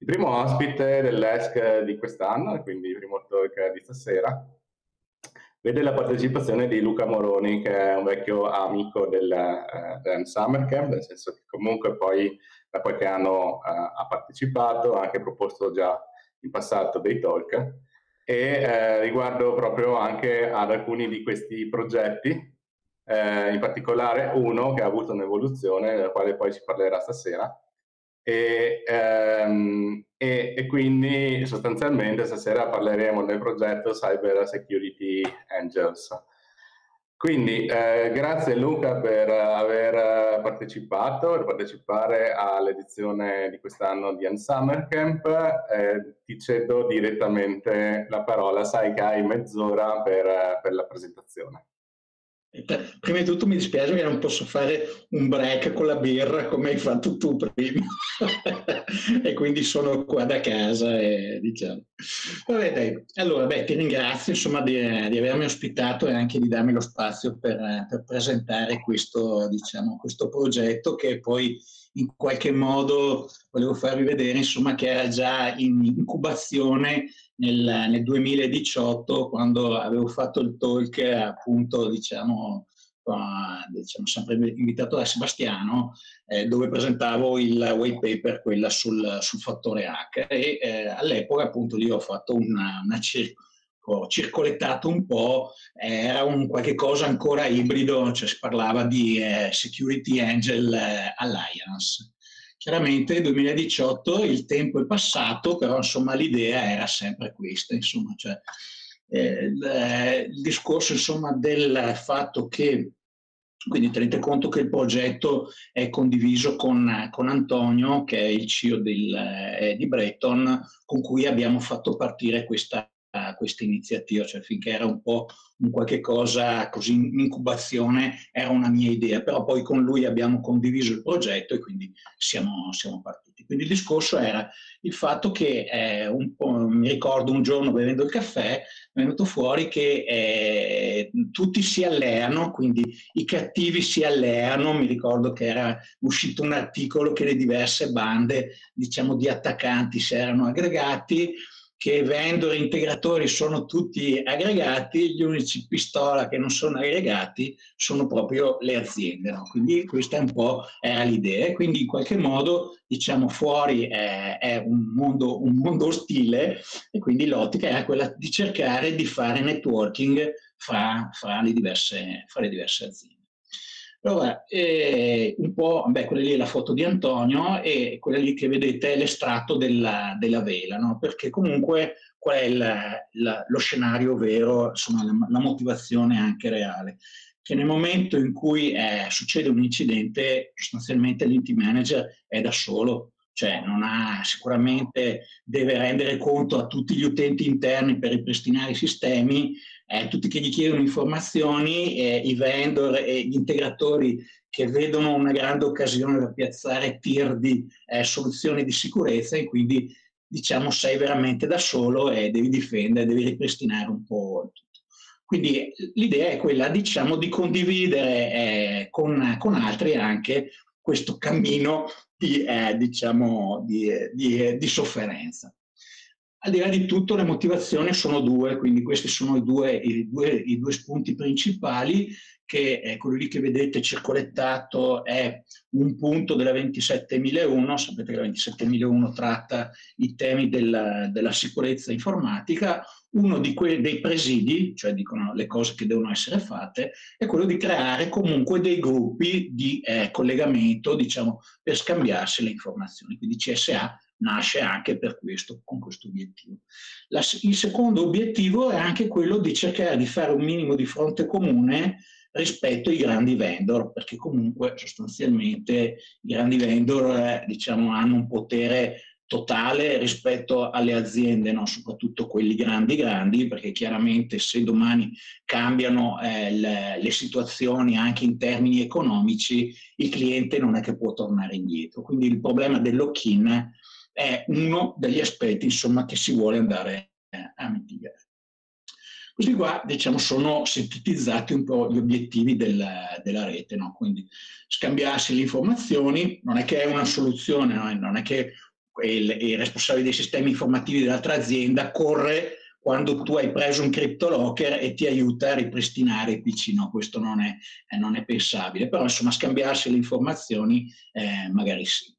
il primo ospite dell'ESC di quest'anno, quindi il primo talk di stasera, vede la partecipazione di Luca Moroni, che è un vecchio amico del, uh, del Summer Camp, nel senso che comunque poi da qualche anno uh, ha partecipato, ha anche proposto già in passato dei talk, e eh, riguardo proprio anche ad alcuni di questi progetti, eh, in particolare uno che ha avuto un'evoluzione, della quale poi si parlerà stasera, e, ehm, e, e, quindi sostanzialmente stasera parleremo del progetto Cyber Security Angels. Quindi eh, grazie Luca per aver partecipato, per partecipare all'edizione di quest'anno di Unsummer Camp. Eh, ti cedo direttamente la parola, sai che hai mezz'ora per, per la presentazione. Prima di tutto mi dispiace che non posso fare un break con la birra come hai fatto tu prima e quindi sono qua da casa e diciamo. Vabbè dai, allora beh, ti ringrazio insomma di, di, avermi ospitato e anche di darmi lo spazio per, per presentare questo, diciamo, questo progetto che poi in qualche modo volevo farvi vedere insomma che era già in incubazione nel, nel 2018 quando avevo fatto il talk appunto diciamo diciamo, sempre invitato da Sebastiano, eh, dove presentavo il white paper, quella sul, sul fattore H. E eh, all'epoca appunto lì ho fatto una, una cir- ho circolettato un po', era un qualche cosa ancora ibrido, cioè si parlava di eh, Security Angel eh, Alliance. Chiaramente nel 2018 il tempo è passato, però insomma l'idea era sempre questa, insomma, cioè, eh, il, eh, il, discorso insomma, del fatto che quindi tenete conto che il progetto è condiviso con, con Antonio, che è il CEO del, eh, di Breton, con cui abbiamo fatto partire questa questa iniziativa, cioè finché era un po' un qualche cosa così in incubazione era una mia idea, però poi con lui abbiamo condiviso il progetto e quindi siamo, siamo partiti. Quindi il discorso era il fatto che eh, mi ricordo un giorno bevendo il caffè è venuto fuori che eh, tutti si alleano, quindi i cattivi si alleano, mi ricordo che era uscito un articolo che le diverse bande diciamo di attaccanti si erano aggregati che vendor e integratori sono tutti aggregati, gli unici pistola che non sono aggregati sono proprio le aziende. No? Quindi questa è un po' era l'idea. Quindi in qualche modo, diciamo, fuori è, è un, mondo, un mondo ostile e quindi l'ottica era quella di cercare di fare networking fra, fra, le, diverse, fra le diverse aziende. Allora, eh, un po', beh, quella lì è la foto di Antonio e quella lì che vedete è l'estratto della, della vela, no? perché comunque qual è la, la, lo scenario vero, insomma, la, la, motivazione anche reale? Che nel momento in cui eh, succede un incidente, sostanzialmente l'IT manager è da solo, cioè non ha, sicuramente deve rendere conto a tutti gli utenti interni per ripristinare i sistemi, eh, tutti che gli chiedono informazioni, eh, i vendor e gli integratori che vedono una grande occasione per piazzare tir di eh, soluzioni di sicurezza e quindi diciamo sei veramente da solo e devi difendere, devi ripristinare un po' tutto. Quindi l'idea è quella diciamo di condividere eh, con, con, altri anche questo cammino di, eh, diciamo, di, di, di sofferenza. Al di là di tutto le motivazioni sono due, quindi questi sono i due, i due, i due spunti principali, che è quello lì che vedete circolettato è un punto della 27001, sapete che la 27001 tratta i temi della, della sicurezza informatica, uno que- dei presidi, cioè dicono le cose che devono essere fatte, è quello di creare comunque dei gruppi di eh, collegamento, diciamo, per scambiarsi le informazioni. Quindi CSA nasce anche per questo, con questo obiettivo. La, il secondo obiettivo è anche quello di cercare di fare un minimo di fronte comune rispetto ai grandi vendor, perché comunque sostanzialmente i grandi vendor eh, diciamo, hanno un potere totale rispetto alle aziende, no? soprattutto quelli grandi grandi, perché chiaramente se domani cambiano eh, le, le, situazioni anche in termini economici, il cliente non è che può tornare indietro. Quindi il problema del lock-in è uno degli aspetti insomma, che si vuole andare eh, a mitigare. Questi qua diciamo, sono sintetizzati un po' gli obiettivi del, della rete, no? quindi scambiarsi le informazioni non è che è una soluzione, no? non è che il, il responsabile dei sistemi informativi dell'altra azienda corre quando tu hai preso un CryptoLocker e ti aiuta a ripristinare i PC. No, questo non è, eh, non è pensabile, però insomma scambiarsi le informazioni eh, magari sì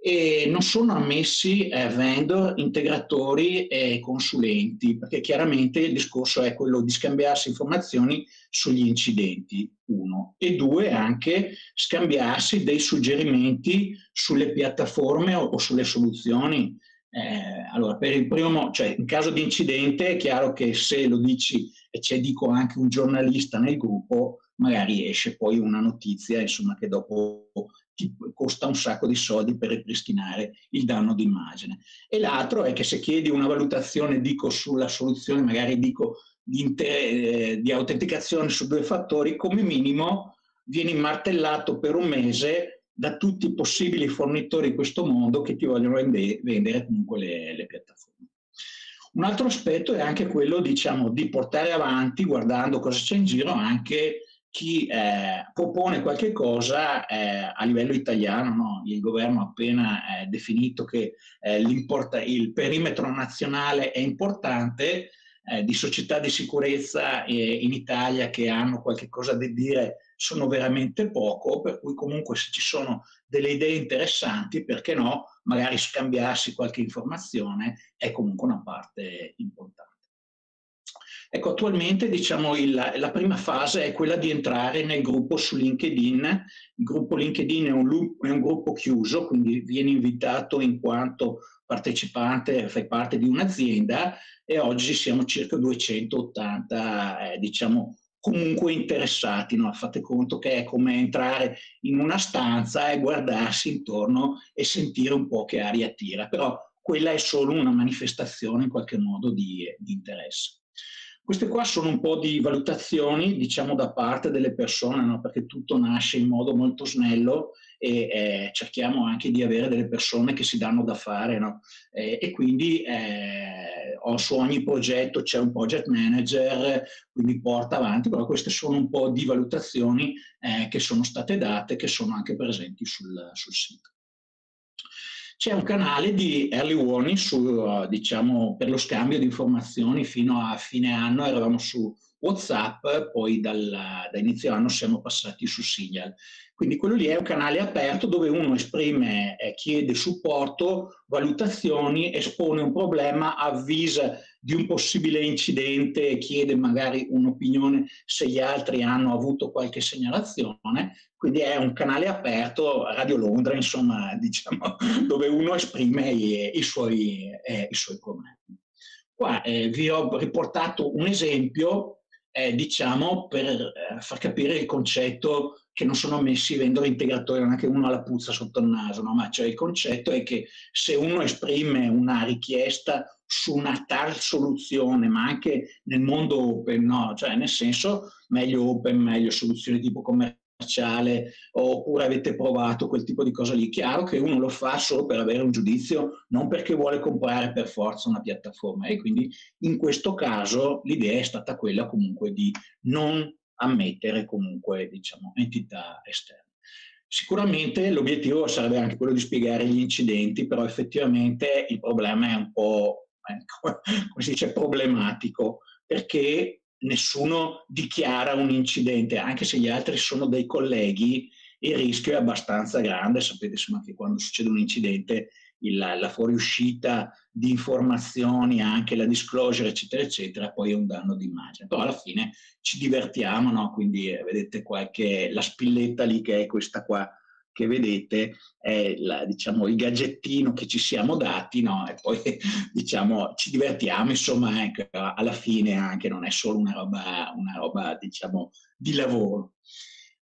e non sono ammessi eh, vendor, integratori e consulenti, perché chiaramente il discorso è quello di scambiarsi informazioni sugli incidenti, uno, e due, anche scambiarsi dei suggerimenti sulle piattaforme o, o sulle soluzioni. Eh, allora, per il primo, cioè in caso di incidente è chiaro che se lo dici e c'è dico anche un giornalista nel gruppo, magari esce poi una notizia insomma, che dopo ti costa un sacco di soldi per ripristinare il danno d'immagine. E l'altro è che se chiedi una valutazione, dico sulla soluzione, magari dico di, inter- eh, di autenticazione su due fattori, come minimo vieni martellato per un mese da tutti i possibili fornitori di questo mondo che ti vogliono vende- vendere comunque le, le piattaforme. Un altro aspetto è anche quello, diciamo, di portare avanti, guardando cosa c'è in giro, anche chi eh, propone qualche cosa eh, a livello italiano. No? Il governo ha appena eh, definito che eh, il perimetro nazionale è importante, eh, di società di sicurezza eh, in Italia che hanno qualche cosa da dire sono veramente poco, per cui comunque se ci sono delle idee interessanti, perché no, magari scambiarsi qualche informazione è comunque una parte importante. Ecco, attualmente diciamo, il, la prima fase è quella di entrare nel gruppo su LinkedIn. Il gruppo LinkedIn è un, è un gruppo chiuso, quindi vieni invitato in quanto partecipante, fai parte di un'azienda e oggi siamo circa 280, eh, diciamo, comunque interessati. No? Fate conto che è come entrare in una stanza e guardarsi intorno e sentire un po' che aria tira, però quella è solo una manifestazione in qualche modo di, di interesse. Queste qua sono un po' di valutazioni, diciamo, da parte delle persone, no? perché tutto nasce in modo molto snello e eh, cerchiamo anche di avere delle persone che si danno da fare. No? Eh, e quindi eh, su ogni progetto c'è un project manager, quindi porta avanti, però queste sono un po' di valutazioni eh, che sono state date, che sono anche presenti sul, sul sito. C'è un canale di early warning su, diciamo, per lo scambio di informazioni fino a fine anno, eravamo su WhatsApp, poi dal, da inizio anno siamo passati su Signal. Quindi quello lì è un canale aperto dove uno esprime, eh, chiede supporto, valutazioni, espone un problema, avvisa di un possibile incidente, chiede magari un'opinione se gli altri hanno avuto qualche segnalazione. Quindi è un canale aperto, Radio Londra, insomma, diciamo, dove uno esprime i, i, suoi, eh, i suoi, problemi. Qua eh, vi ho riportato un esempio, eh, diciamo, per eh, far capire il concetto che non sono messi i vendor integratori, non è che uno ha la puzza sotto il naso, no? ma cioè il concetto è che se uno esprime una richiesta su una tal soluzione, ma anche nel mondo open, no? cioè nel senso meglio open, meglio soluzioni tipo commerciale, oppure avete provato quel tipo di cosa lì. Chiaro che uno lo fa solo per avere un giudizio, non perché vuole comprare per forza una piattaforma. E quindi in questo caso l'idea è stata quella comunque di non ammettere comunque diciamo, entità esterne. Sicuramente l'obiettivo sarebbe anche quello di spiegare gli incidenti, però effettivamente il problema è un po', ecco, come si dice, problematico, perché nessuno dichiara un incidente, anche se gli altri sono dei colleghi, il rischio è abbastanza grande, sapete insomma che quando succede un incidente il, la fuoriuscita di informazioni, anche la disclosure, eccetera, eccetera, poi è un danno d'immagine. Però alla fine ci divertiamo, no? Quindi eh, vedete qualche, la spilletta lì che è questa qua che vedete è la, diciamo, il gadgettino che ci siamo dati, no? E poi diciamo ci divertiamo, insomma, ecco, alla fine anche non è solo una roba, una roba diciamo, di lavoro.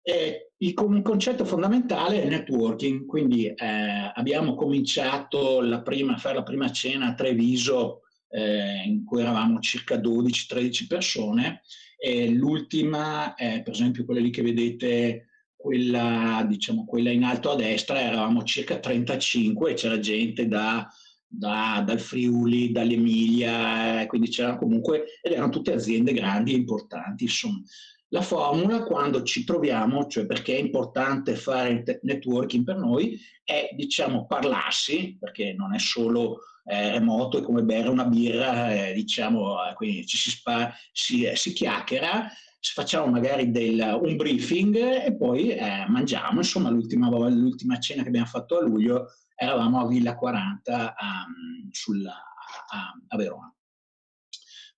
Eh, il, un concetto fondamentale è il networking, quindi eh, abbiamo cominciato a fare la prima cena a Treviso eh, in cui eravamo circa 12-13 persone e l'ultima, per esempio quella lì che vedete, quella, diciamo, quella in alto a destra, eravamo circa 35 e c'era gente da, da, dal Friuli, dall'Emilia, quindi c'erano comunque, ed erano tutte aziende grandi e importanti, insomma. La formula quando ci troviamo, cioè perché è importante fare networking per noi, è diciamo parlarsi, perché non è solo eh, remoto, è come bere una birra, eh, diciamo, eh, quindi ci si, spa, si, eh, si chiacchiera, facciamo magari del, un briefing e poi eh, mangiamo. Insomma, l'ultima, l'ultima, cena che abbiamo fatto a luglio eravamo a Villa 40 um, sulla, a, a Verona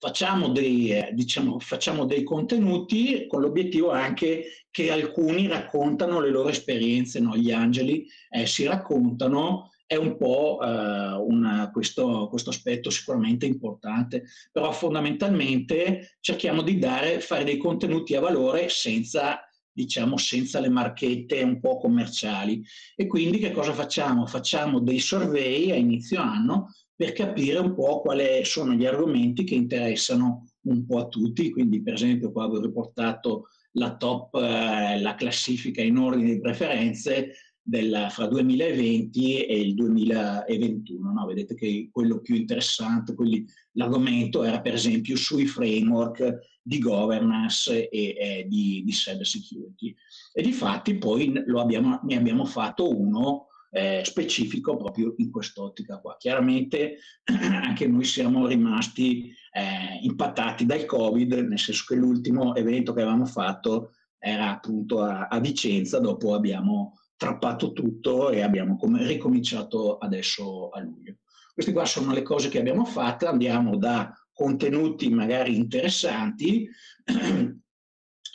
facciamo dei, eh, diciamo, facciamo dei, contenuti con l'obiettivo anche che alcuni raccontano le loro esperienze, no? gli angeli eh, si raccontano, è un po' eh, una, questo, questo, aspetto sicuramente importante, però fondamentalmente cerchiamo di dare, fare dei contenuti a valore senza diciamo senza le marchette un po' commerciali e quindi che cosa facciamo? Facciamo dei survey a inizio anno per capire un po' quali sono gli argomenti che interessano un po' a tutti. Quindi, per esempio, qua avevo riportato la top, eh, la classifica in ordine di preferenze della, fra 2020 e il 2021. No? Vedete che quello più interessante, quelli, l'argomento era per esempio sui framework di governance e, e di, di cyber security. E di fatti poi abbiamo, ne abbiamo fatto uno eh, specifico proprio in quest'ottica qua. Chiaramente anche noi siamo rimasti eh, impattati dal Covid, nel senso che l'ultimo evento che avevamo fatto era appunto a, a Vicenza, dopo abbiamo trappato tutto e abbiamo ricominciato adesso a luglio. Queste qua sono le cose che abbiamo fatto, andiamo da contenuti magari interessanti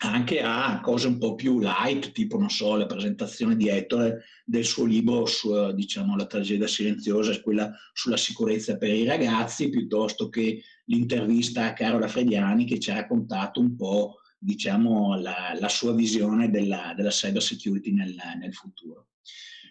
anche a cose un po' più light, tipo, non so, la presentazione di Ettore del suo libro su, diciamo, La tragedia silenziosa, quella sulla sicurezza per i ragazzi, piuttosto che l'intervista a Carola Frediani che ci ha raccontato un po', diciamo, la, la sua visione della, della cyber security nel, nel futuro.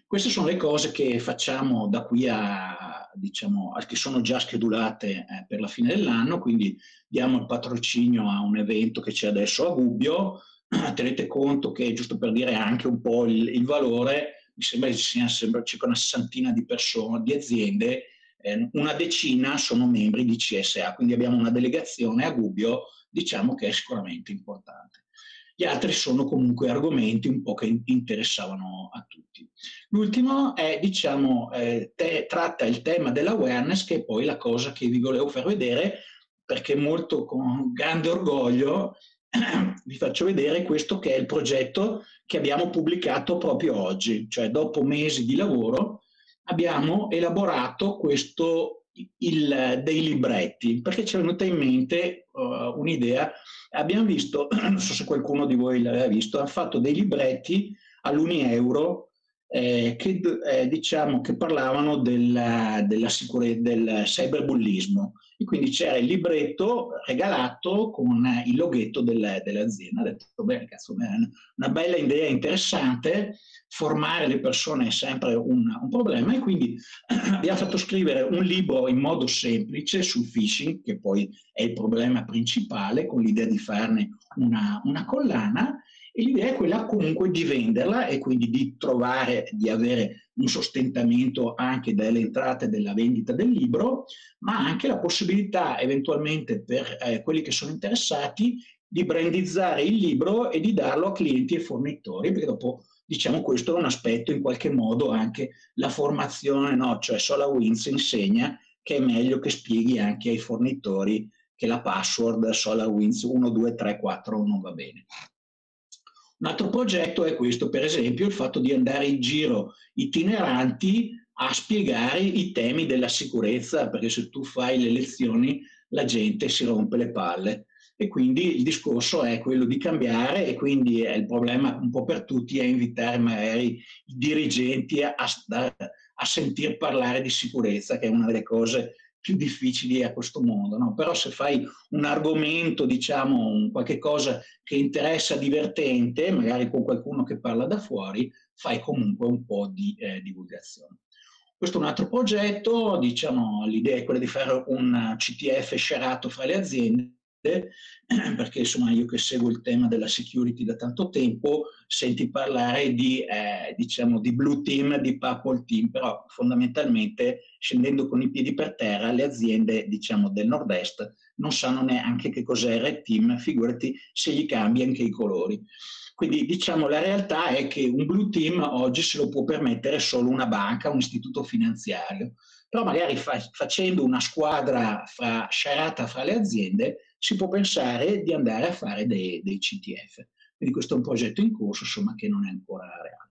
Queste sono le cose che facciamo da qui a, diciamo, che sono già schedulate eh, per la fine dell'anno, quindi diamo il patrocinio a un evento che c'è adesso a Gubbio, tenete conto che, giusto per dire anche un po' il, il valore, mi sembra che ci sia sembra circa una sessantina di persone, di aziende, eh, una decina sono membri di CSA, quindi abbiamo una delegazione a Gubbio, diciamo che è sicuramente importante. Gli altri sono comunque argomenti un po' che interessavano a tutti. L'ultimo è, diciamo, eh, te, tratta il tema dell'awareness, che è poi la cosa che vi volevo far vedere, perché molto con grande orgoglio vi faccio vedere questo che è il progetto che abbiamo pubblicato proprio oggi, cioè dopo mesi di lavoro abbiamo elaborato questo il, dei libretti, perché ci è venuta in mente uh, un'idea. Abbiamo visto, non so se qualcuno di voi l'aveva visto, ha fatto dei libretti all'uni euro eh, che, eh, diciamo, che parlavano della, della sicurezza, del cyberbullismo. E quindi c'era il libretto regalato con il loghetto del, dell'azienda. Ho detto, bene, cazzo, una bella idea interessante formare le persone è sempre un, un, problema e quindi abbiamo fatto scrivere un libro in modo semplice sul phishing, che poi è il problema principale, con l'idea di farne una, una collana e l'idea è quella comunque di venderla e quindi di trovare, di avere un sostentamento anche dalle entrate della vendita del libro, ma anche la possibilità eventualmente per eh, quelli che sono interessati di brandizzare il libro e di darlo a clienti e fornitori, perché dopo diciamo questo è un aspetto in qualche modo anche la formazione, no? cioè SolarWinds insegna che è meglio che spieghi anche ai fornitori che la password SolarWinds 1, 2, 3, 4 non va bene. Un altro progetto è questo, per esempio, il fatto di andare in giro itineranti a spiegare i temi della sicurezza, perché se tu fai le lezioni la gente si rompe le palle. E quindi il discorso è quello di cambiare e quindi il problema un po' per tutti è invitare magari i dirigenti a, a, a sentir parlare di sicurezza, che è una delle cose più difficili a questo mondo. No? Però se fai un argomento, diciamo, un qualche cosa che interessa divertente, magari con qualcuno che parla da fuori, fai comunque un po' di eh, divulgazione. Questo è un altro progetto, diciamo, l'idea è quella di fare un CTF sharato fra le aziende perché insomma io che seguo il tema della security da tanto tempo, senti parlare di, eh, diciamo, di blue team, di purple team, però fondamentalmente scendendo con i piedi per terra le aziende diciamo, del nord-est non sanno neanche che cos'è red team, figurati se gli cambi anche i colori. Quindi diciamo la realtà è che un blue team oggi se lo può permettere solo una banca, un istituto finanziario, però magari fa, facendo una squadra fra, sciarata fra le aziende si può pensare di andare a fare dei, dei CTF. Quindi questo è un progetto in corso, insomma, che non è ancora reale.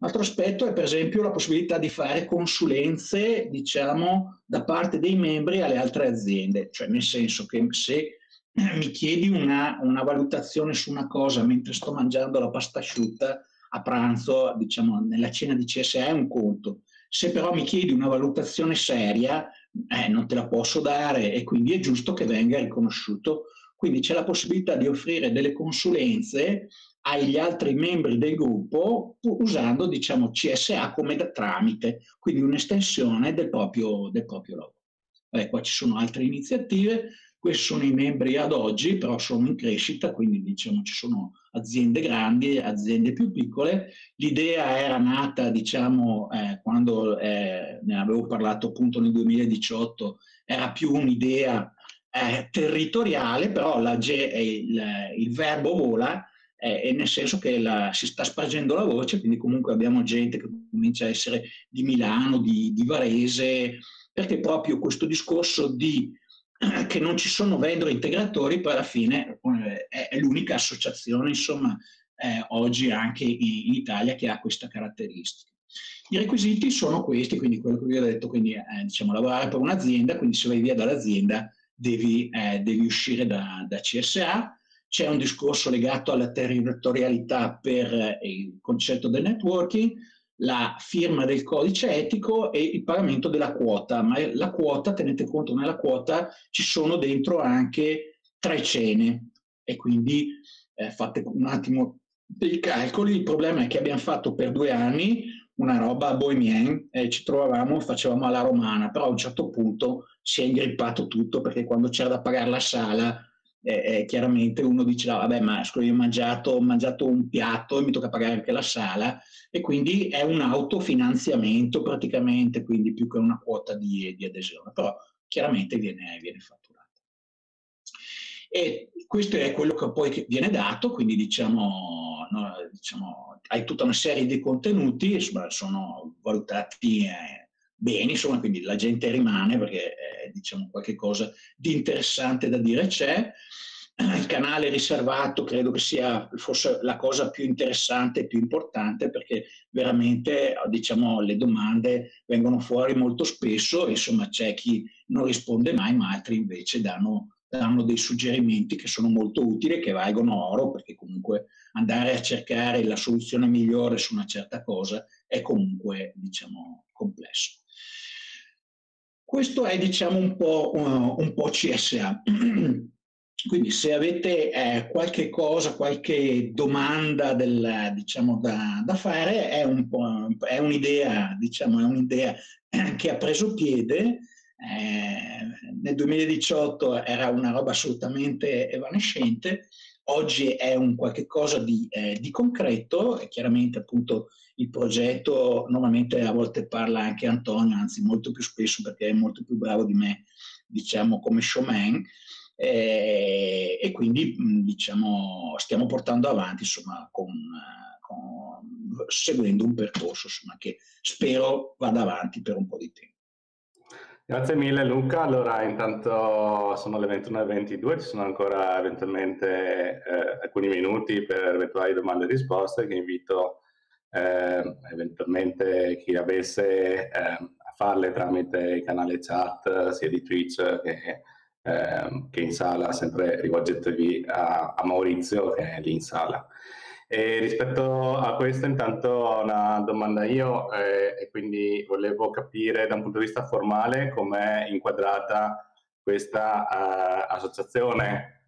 Un altro aspetto è per esempio la possibilità di fare consulenze, diciamo, da parte dei membri alle altre aziende, cioè nel senso che se mi chiedi una, una, valutazione su una cosa mentre sto mangiando la pasta asciutta a pranzo, diciamo nella cena di CSA è un conto. Se però mi chiedi una valutazione seria, eh, non te la posso dare e quindi è giusto che venga riconosciuto. Quindi c'è la possibilità di offrire delle consulenze agli altri membri del gruppo usando diciamo, CSA come da tramite, quindi un'estensione del proprio, del proprio lavoro. Eh, qua ci sono altre iniziative, questi sono i membri ad oggi, però sono in crescita, quindi diciamo ci sono aziende grandi, aziende più piccole. L'idea era nata, diciamo, eh, quando eh, ne avevo parlato appunto nel 2018, era più un'idea eh, territoriale, però la, il, il, verbo vola, eh, nel senso che la, si sta spargendo la voce, quindi comunque abbiamo gente che comincia a essere di Milano, di, di Varese, perché proprio questo discorso di che non ci sono vendor integratori, poi alla fine eh, è, l'unica associazione, insomma, eh, oggi anche in, Italia che ha questa caratteristica. I requisiti sono questi, quindi quello che vi ho detto, quindi eh, diciamo lavorare per un'azienda, quindi se vai via dall'azienda devi, eh, devi uscire da, da, CSA, c'è un discorso legato alla territorialità per eh, il concetto del networking, la firma del codice etico e il pagamento della quota, ma la quota, tenete conto, nella quota ci sono dentro anche tre cene. E quindi eh, fate un attimo dei calcoli, il problema è che abbiamo fatto per due anni una roba bohemien e ci trovavamo, facevamo alla romana, però a un certo punto si è ingrippato tutto perché quando c'era da pagare la sala eh, chiaramente uno dice no, vabbè ma scusa, io ho mangiato, ho mangiato un piatto e mi tocca pagare anche la sala e quindi è un autofinanziamento praticamente, quindi più che una quota di, di adesione, però chiaramente viene, viene fatturato. E questo è quello che poi viene dato, quindi diciamo, no, diciamo hai tutta una serie di contenuti, insomma, sono valutati eh, bene, insomma, quindi la gente rimane perché eh, diciamo qualche cosa di interessante da dire c'è il canale riservato credo che sia forse la cosa più interessante e più importante perché veramente diciamo, le domande vengono fuori molto spesso, insomma c'è chi non risponde mai, ma altri invece danno, danno dei suggerimenti che sono molto utili e che valgono oro perché comunque andare a cercare la soluzione migliore su una certa cosa è comunque diciamo, complesso. Questo è diciamo un po', uh, un po CSA. Quindi se avete eh, qualche cosa, qualche domanda del, diciamo, da, da, fare, è, un è un'idea, diciamo, è un'idea che ha preso piede. Eh, nel 2018 era una roba assolutamente evanescente, oggi è un qualche cosa di, eh, di concreto e chiaramente appunto il progetto, normalmente a volte parla anche Antonio, anzi molto più spesso perché è molto più bravo di me, diciamo come showman, eh, e quindi diciamo, stiamo portando avanti insomma, con, con, seguendo un percorso insomma, che spero vada avanti per un po' di tempo. Grazie mille Luca, allora intanto sono le 21.22, ci sono ancora eventualmente eh, alcuni minuti per eventuali domande e risposte che invito eh, eventualmente chi avesse eh, a farle tramite il canale chat sia di Twitch che Ehm, che in sala, sempre rivolgetevi a, a, Maurizio che è lì in sala. E rispetto a questo intanto ho una domanda io eh, e quindi volevo capire da un punto di vista formale com'è inquadrata questa uh, associazione.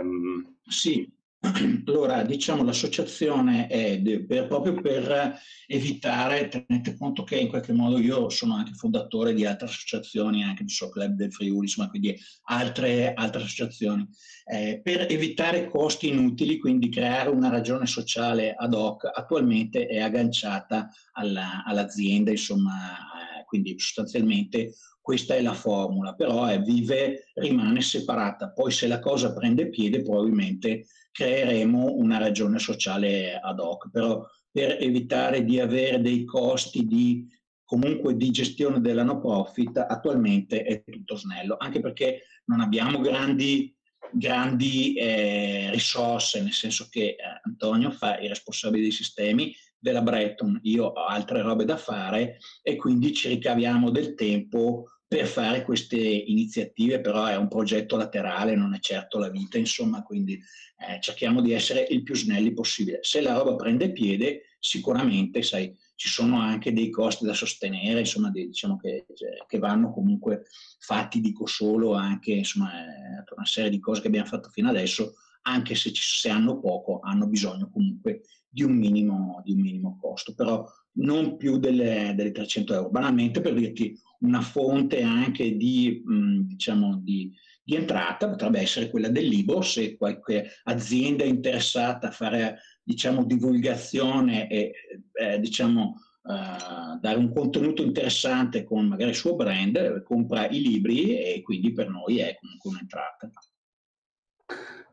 Um, sì, Allora, diciamo, l'associazione è per, proprio per evitare, tenete conto che in qualche modo io sono anche fondatore di altre associazioni, anche So Club del Friuli, insomma, quindi altre, altre associazioni, eh, per evitare costi inutili, quindi creare una ragione sociale ad hoc, attualmente è agganciata alla, all'azienda, insomma, eh, quindi sostanzialmente questa è la formula, però è vive, rimane separata. Poi se la cosa prende piede probabilmente creeremo una ragione sociale ad hoc, però per evitare di avere dei costi di comunque di gestione della no profit attualmente è tutto snello, anche perché non abbiamo grandi, grandi eh, risorse, nel senso che eh, Antonio fa i responsabili dei sistemi della Breton, io ho altre robe da fare e quindi ci ricaviamo del tempo per fare queste iniziative, però è un progetto laterale, non è certo la vita, insomma, quindi eh, cerchiamo di essere il più snelli possibile. Se la roba prende piede, sicuramente, sai, ci sono anche dei costi da sostenere, insomma, dei, diciamo che, cioè, che, vanno comunque fatti, dico solo, anche insomma, eh, una serie di cose che abbiamo fatto fino adesso, anche se, ci, se hanno poco, hanno bisogno comunque di un minimo, di un minimo costo, però non più delle, delle 300 euro. Banalmente per dirti una fonte anche di, mh, diciamo, di, di, entrata potrebbe essere quella del libro, se qualche azienda è interessata a fare diciamo, divulgazione e eh, diciamo, uh, dare un contenuto interessante con magari il suo brand, compra i libri e quindi per noi è comunque un'entrata.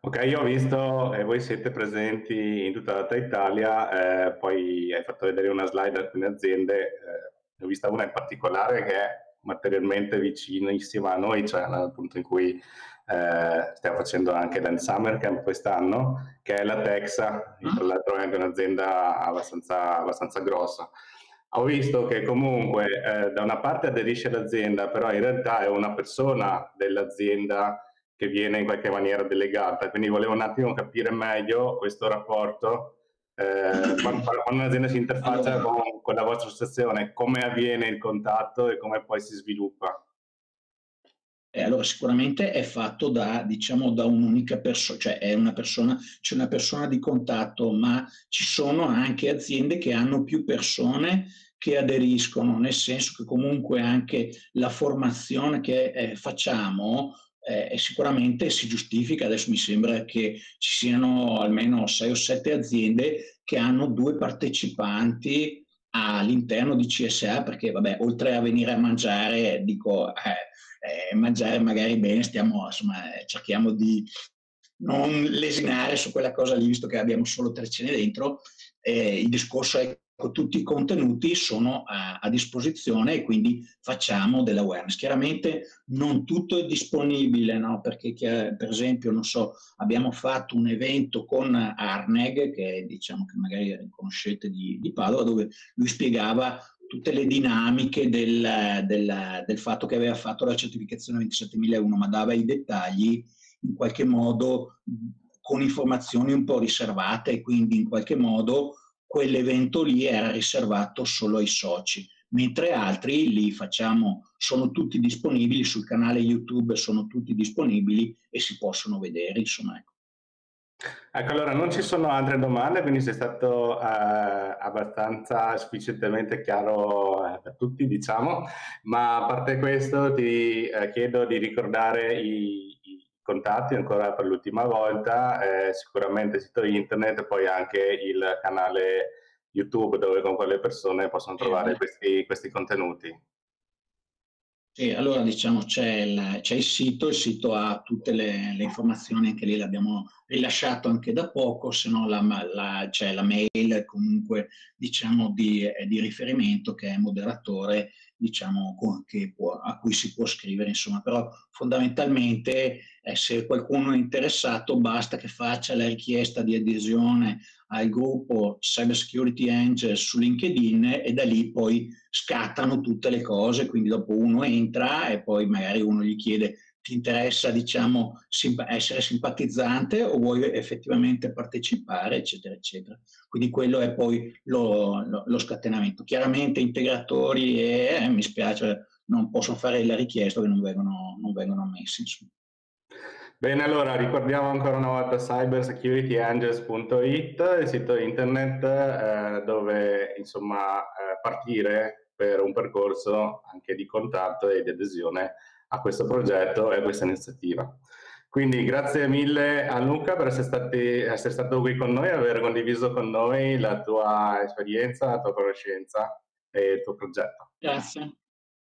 Ok, io ho visto, e eh, voi siete presenti in tutta Italia, eh, poi hai fatto vedere una slide di alcune aziende, eh, ho vista una in particolare che è materialmente vicinissima a noi, cioè nel punto in cui eh, stiamo facendo anche l'End Summer Camp quest'anno, che è la Texa, tra l'altro è anche un'azienda abbastanza, abbastanza grossa. Ho visto che comunque eh, da una parte aderisce all'azienda, però in realtà è una persona dell'azienda che viene in qualche maniera delegata, quindi volevo un attimo capire meglio questo rapporto eh, quando, quando, un'azienda si interfaccia allora. con, con, la vostra associazione, come avviene il contatto e come poi si sviluppa? Eh, allora, sicuramente è fatto da, diciamo, da un'unica persona, cioè è una persona, c'è una persona di contatto, ma ci sono anche aziende che hanno più persone che aderiscono, nel senso che comunque anche la formazione che eh, facciamo eh, sicuramente si giustifica. Adesso mi sembra che ci siano almeno sei o sette aziende che hanno due partecipanti all'interno di CSA perché vabbè oltre a venire a mangiare dico eh, eh, mangiare magari bene stiamo insomma cerchiamo di non lesinare su quella cosa lì visto che abbiamo solo tre cene dentro eh, il discorso è tutti i contenuti sono a, a, disposizione e quindi facciamo dell'awareness. Chiaramente non tutto è disponibile, no? perché per esempio, non so, abbiamo fatto un evento con Arneg, che diciamo che magari conoscete di, di Padova, dove lui spiegava tutte le dinamiche del, del, del, fatto che aveva fatto la certificazione 27001, ma dava i dettagli in qualche modo con informazioni un po' riservate quindi in qualche modo quell'evento lì era riservato solo ai soci, mentre altri li facciamo, sono tutti disponibili sul canale YouTube, sono tutti disponibili e si possono vedere, insomma. Ecco. Ecco, allora non ci sono altre domande, quindi sei stato eh, abbastanza sufficientemente chiaro eh, per tutti, diciamo, ma a parte questo ti eh, chiedo di ricordare i, contatti ancora per l'ultima volta, eh, sicuramente il sito internet e poi anche il canale YouTube dove con quelle persone possono trovare questi, questi contenuti. Sì, allora diciamo c'è il, c'è il, sito, il sito ha tutte le, le, informazioni, anche lì l'abbiamo rilasciato anche da poco, se no c'è la mail comunque diciamo di, di riferimento che è moderatore diciamo, può, a cui si può scrivere, insomma, però fondamentalmente eh, se qualcuno è interessato basta che faccia la richiesta di adesione al gruppo Cyber Security Angels su LinkedIn e da lì poi scattano tutte le cose, quindi dopo uno entra e poi magari uno gli chiede ti interessa diciamo, essere simpatizzante o vuoi effettivamente partecipare, eccetera, eccetera. Quindi quello è poi lo, lo, lo scatenamento. Chiaramente integratori e eh, mi spiace, non possono fare la richiesta che non vengono, non vengono ammessi. Insomma. Bene, allora ricordiamo ancora una volta cybersecurityangels.it, il sito internet eh, dove insomma eh, partire per un percorso anche di contatto e di adesione a questo progetto e a questa iniziativa. Quindi grazie mille a Luca per essere, stati, essere stato qui con noi e aver condiviso con noi la tua esperienza, la tua conoscenza e il tuo progetto. Grazie.